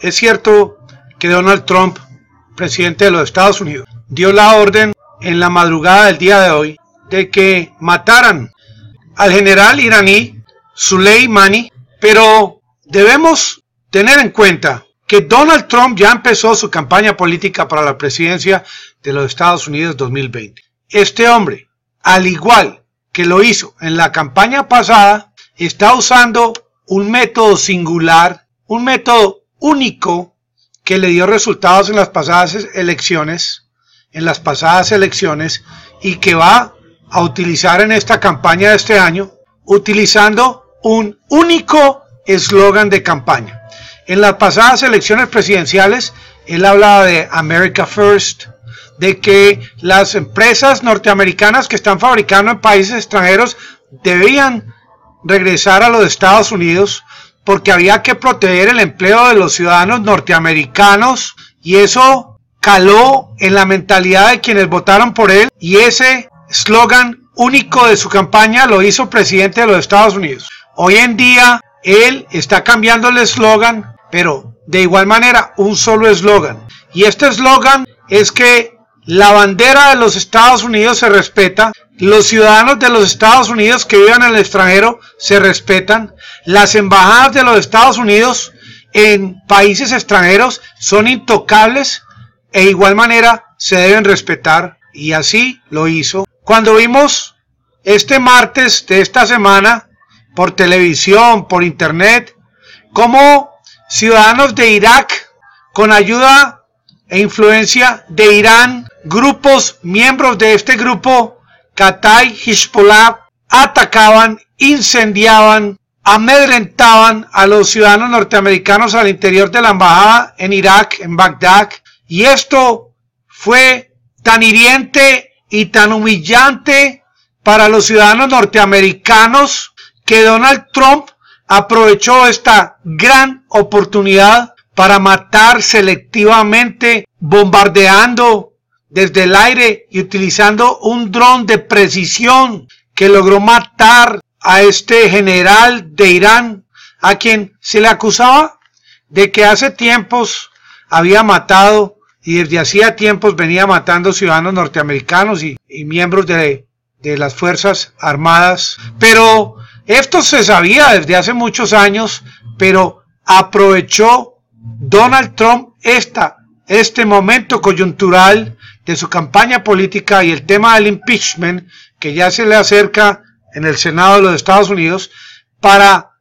es cierto que Donald Trump, presidente de los Estados Unidos, dio la orden en la madrugada del día de hoy de que mataran al general iraní Soleimani, pero debemos tener en cuenta que Donald Trump ya empezó su campaña política para la presidencia de los Estados Unidos 2020. Este hombre, al igual que lo hizo en la campaña pasada, está usando un método singular, un método único que le dio resultados en las pasadas elecciones, en las pasadas elecciones y que va a utilizar en esta campaña de este año, utilizando un único eslogan de campaña. En las pasadas elecciones presidenciales, él hablaba de America First, de que las empresas norteamericanas que están fabricando en países extranjeros debían regresar a los Estados Unidos porque había que proteger el empleo de los ciudadanos norteamericanos y eso caló en la mentalidad de quienes votaron por él y ese eslogan único de su campaña lo hizo presidente de los Estados Unidos. Hoy en día él está cambiando el eslogan, pero de igual manera un solo eslogan. Y este eslogan es que la bandera de los Estados Unidos se respeta, los ciudadanos de los Estados Unidos que vivan en el extranjero se respetan, las embajadas de los Estados Unidos en países extranjeros son intocables e igual manera se deben respetar. Y así lo hizo. Cuando vimos este martes de esta semana por televisión, por internet, como ciudadanos de Irak con ayuda e influencia de Irán, grupos, miembros de este grupo, Katay Hezbollah, atacaban, incendiaban, amedrentaban a los ciudadanos norteamericanos al interior de la embajada en Irak, en Bagdad, y esto fue tan hiriente y tan humillante para los ciudadanos norteamericanos que Donald Trump aprovechó esta gran oportunidad para matar selectivamente, bombardeando desde el aire y utilizando un dron de precisión que logró matar a este general de Irán, a quien se le acusaba de que hace tiempos había matado y desde hacía tiempos venía matando ciudadanos norteamericanos y, miembros de, de las Fuerzas Armadas. Pero esto se sabía desde hace muchos años, pero aprovechó Donald Trump esta, este momento coyuntural de su campaña política y el tema del impeachment que ya se le acerca en el Senado de los Estados Unidos para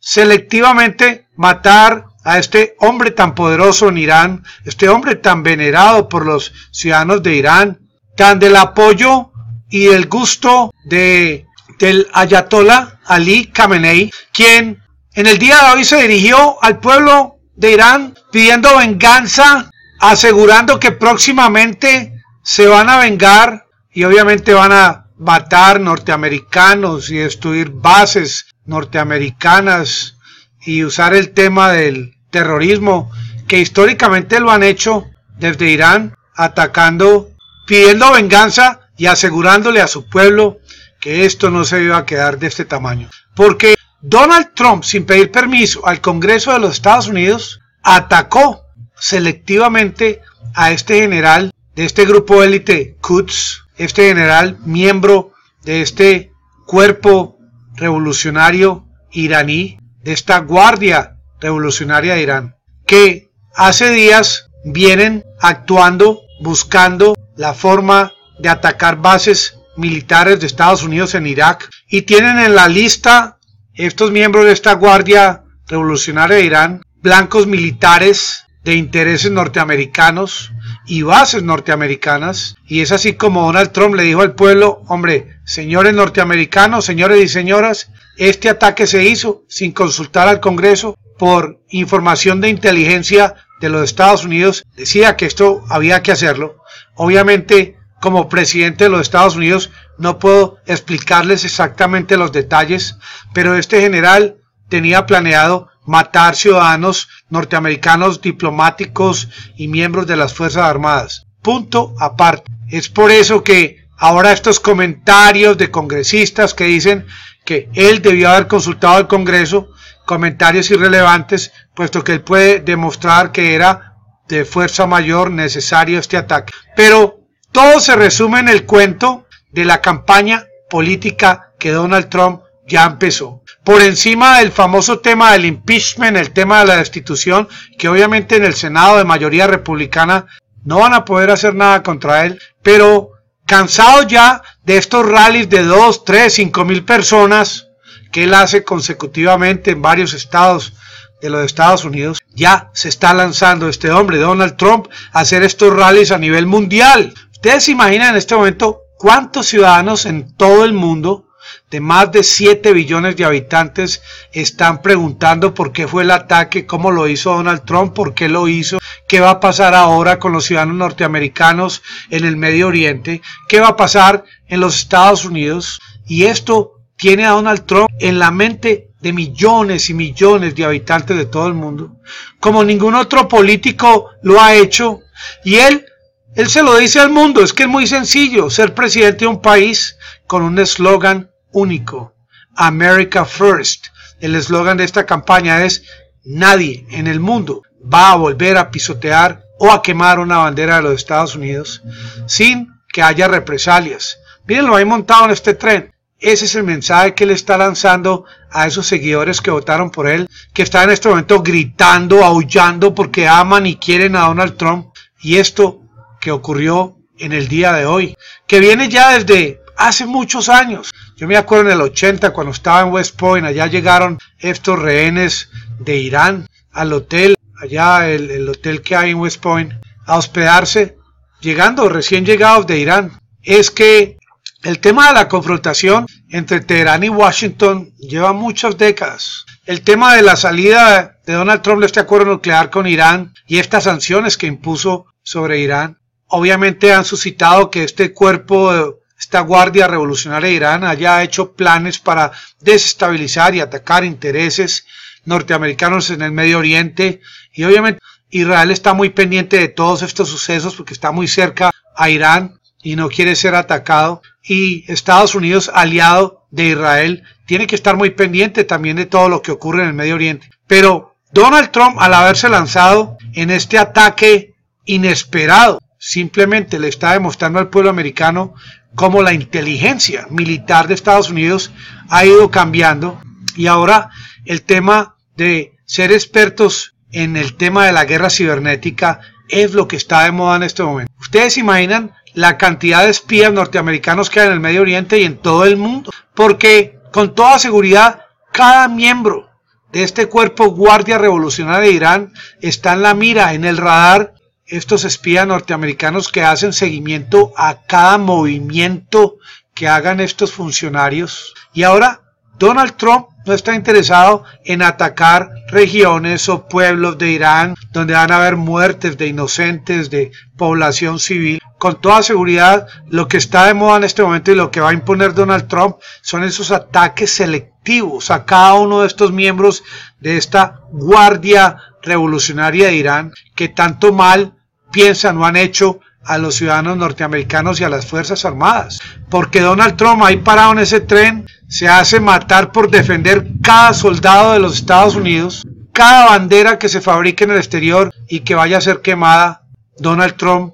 selectivamente matar a este hombre tan poderoso en Irán, este hombre tan venerado por los ciudadanos de Irán, tan del apoyo y el gusto de, del ayatollah Ali Khamenei, quien en el día de hoy se dirigió al pueblo de Irán pidiendo venganza, asegurando que próximamente se van a vengar y obviamente van a matar norteamericanos y destruir bases norteamericanas y usar el tema del terrorismo que históricamente lo han hecho desde Irán, atacando, pidiendo venganza y asegurándole a su pueblo que esto no se iba a quedar de este tamaño. Porque Donald Trump, sin pedir permiso al Congreso de los Estados Unidos, atacó selectivamente a este general de este grupo élite Quds, este general miembro de este cuerpo revolucionario iraní, de esta guardia revolucionaria de Irán, que hace días vienen actuando, buscando la forma de atacar bases militares de Estados Unidos en Irak y tienen en la lista estos miembros de esta guardia revolucionaria de Irán, blancos militares de intereses norteamericanos y bases norteamericanas. Y es así como Donald Trump le dijo al pueblo, hombre, señores norteamericanos, señores y señoras, este ataque se hizo sin consultar al Congreso por información de inteligencia de los Estados Unidos. Decía que esto había que hacerlo. Obviamente, como presidente de los Estados Unidos, no puedo explicarles exactamente los detalles, pero este general tenía planeado matar ciudadanos norteamericanos diplomáticos y miembros de las Fuerzas Armadas. Punto aparte. Es por eso que ahora estos comentarios de congresistas que dicen que él debió haber consultado al Congreso, comentarios irrelevantes, puesto que él puede demostrar que era de fuerza mayor necesario este ataque. Pero todo se resume en el cuento de la campaña política que Donald Trump ya empezó. Por encima del famoso tema del impeachment, el tema de la destitución, que obviamente en el Senado de mayoría republicana no van a poder hacer nada contra él, pero cansado ya de estos rallies de 2, 3, 5 mil personas que él hace consecutivamente en varios estados de los Estados Unidos, ya se está lanzando este hombre, Donald Trump, a hacer estos rallies a nivel mundial. Ustedes se imaginan en este momento cuántos ciudadanos en todo el mundo de más de 7 billones de habitantes están preguntando por qué fue el ataque, cómo lo hizo Donald Trump, por qué lo hizo, qué va a pasar ahora con los ciudadanos norteamericanos en el Medio Oriente, qué va a pasar en los Estados Unidos. Y esto tiene a Donald Trump en la mente de millones y millones de habitantes de todo el mundo, como ningún otro político lo ha hecho. Y él, él se lo dice al mundo, es que es muy sencillo ser presidente de un país con un eslogan único, America First. El eslogan de esta campaña es, nadie en el mundo va a volver a pisotear o a quemar una bandera de los Estados Unidos sin que haya represalias. Miren, lo hay montado en este tren. Ese es el mensaje que le está lanzando a esos seguidores que votaron por él, que están en este momento gritando, aullando porque aman y quieren a Donald Trump. Y esto que ocurrió en el día de hoy, que viene ya desde hace muchos años. Yo me acuerdo en el 80 cuando estaba en West Point, allá llegaron estos rehenes de Irán al hotel, allá el, hotel que hay en West Point, a hospedarse, llegando recién llegados de Irán. Es que el tema de la confrontación entre Teherán y Washington lleva muchas décadas. El tema de la salida de Donald Trump de este acuerdo nuclear con Irán y estas sanciones que impuso sobre Irán, obviamente han suscitado que este cuerpo esta Guardia Revolucionaria de Irán haya hecho planes para desestabilizar y atacar intereses norteamericanos en el Medio Oriente y obviamente Israel está muy pendiente de todos estos sucesos porque está muy cerca a Irán y no quiere ser atacado y Estados Unidos aliado de Israel tiene que estar muy pendiente también de todo lo que ocurre en el Medio Oriente. Pero Donald Trump al haberse lanzado en este ataque inesperado simplemente le está demostrando al pueblo americano cómo la inteligencia militar de Estados Unidos ha ido cambiando y ahora el tema de ser expertos en el tema de la guerra cibernética es lo que está de moda en este momento. Ustedes imaginan la cantidad de espías norteamericanos que hay en el Medio Oriente y en todo el mundo, porque con toda seguridad cada miembro de este cuerpo Guardia Revolucionaria de Irán está en la mira, en el radar estos espías norteamericanos que hacen seguimiento a cada movimiento que hagan estos funcionarios. Y ahora Donald Trump no está interesado en atacar regiones o pueblos de Irán donde van a haber muertes de inocentes, de población civil. Con toda seguridad, lo que está de moda en este momento y lo que va a imponer Donald Trump son esos ataques selectivos a cada uno de estos miembros de esta Guardia Revolucionaria de Irán que tanto mal piensan o han hecho a los ciudadanos norteamericanos y a las Fuerzas Armadas. Porque Donald Trump ahí parado en ese tren se hace matar por defender cada soldado de los Estados Unidos, cada bandera que se fabrique en el exterior y que vaya a ser quemada, Donald Trump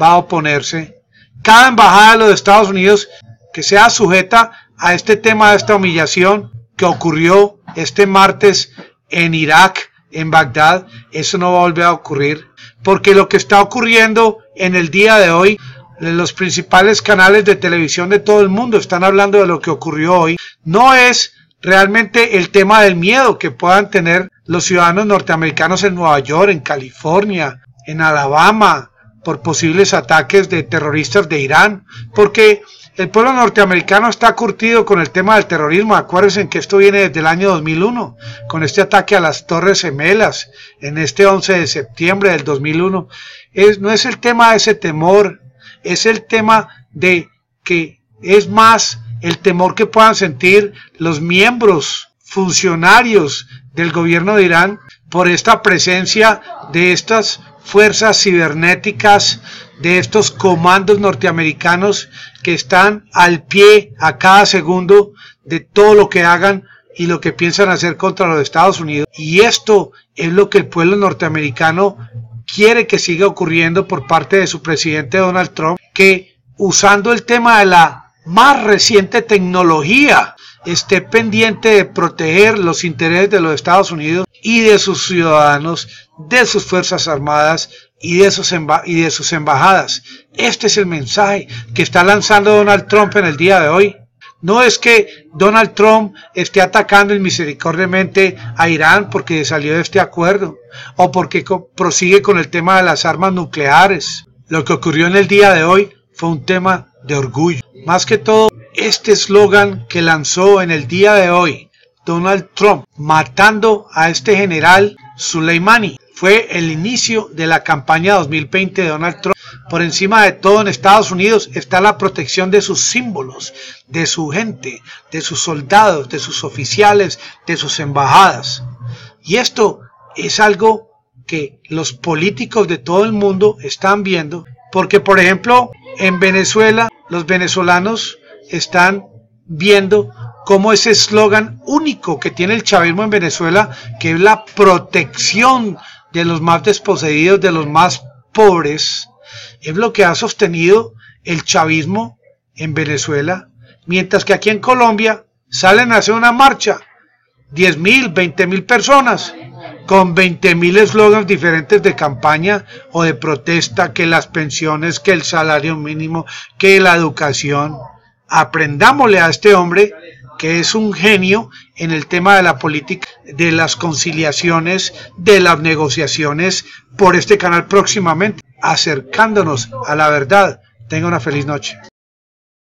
va a oponerse. Cada embajada de los Estados Unidos que sea sujeta a este tema de esta humillación que ocurrió este martes en Irak, en Bagdad, eso no va a volver a ocurrir porque lo que está ocurriendo en el día de hoy, los principales canales de televisión de todo el mundo están hablando de lo que ocurrió hoy, no es realmente el tema del miedo que puedan tener los ciudadanos norteamericanos en Nueva York, en California, en Alabama, por posibles ataques de terroristas de Irán, porque el pueblo norteamericano está curtido con el tema del terrorismo. Acuérdense que esto viene desde el año 2001, con este ataque a las Torres Gemelas, en este 11 de septiembre del 2001. Es, no es el tema de ese temor, es el tema de que es más el temor que puedan sentir los miembros funcionarios del gobierno de Irán por esta presencia de estas fuerzas cibernéticas de estos comandos norteamericanos que están al pie a cada segundo de todo lo que hagan y lo que piensan hacer contra los Estados Unidos. Y esto es lo que el pueblo norteamericano quiere que siga ocurriendo por parte de su presidente Donald Trump, que usando el tema de la más reciente tecnología esté pendiente de proteger los intereses de los Estados Unidos y de sus ciudadanos, de sus Fuerzas Armadas y de, sus embajadas. Este es el mensaje que está lanzando Donald Trump en el día de hoy. No es que Donald Trump esté atacando inmisericordiamente a Irán porque salió de este acuerdo o porque prosigue con el tema de las armas nucleares. Lo que ocurrió en el día de hoy fue un tema de orgullo. Más que todo, este eslogan que lanzó en el día de hoy Donald Trump matando a este general Soleimani fue el inicio de la campaña 2020 de Donald Trump. Por encima de todo en Estados Unidos está la protección de sus símbolos, de su gente, de sus soldados, de sus oficiales, de sus embajadas. Y esto es algo que los políticos de todo el mundo están viendo, porque por ejemplo en Venezuela los venezolanos están viendo como ese eslogan único que tiene el chavismo en Venezuela, que es la protección de los más desposeídos, de los más pobres, es lo que ha sostenido el chavismo en Venezuela, mientras que aquí en Colombia salen a hacer una marcha, 10 mil, 20 mil personas, con 20 mil eslogans diferentes de campaña o de protesta, que las pensiones, que el salario mínimo, que la educación. Aprendámosle a este hombre que es un genio en el tema de la política, de las conciliaciones, de las negociaciones por este canal próximamente, acercándonos a la verdad. Tenga una feliz noche.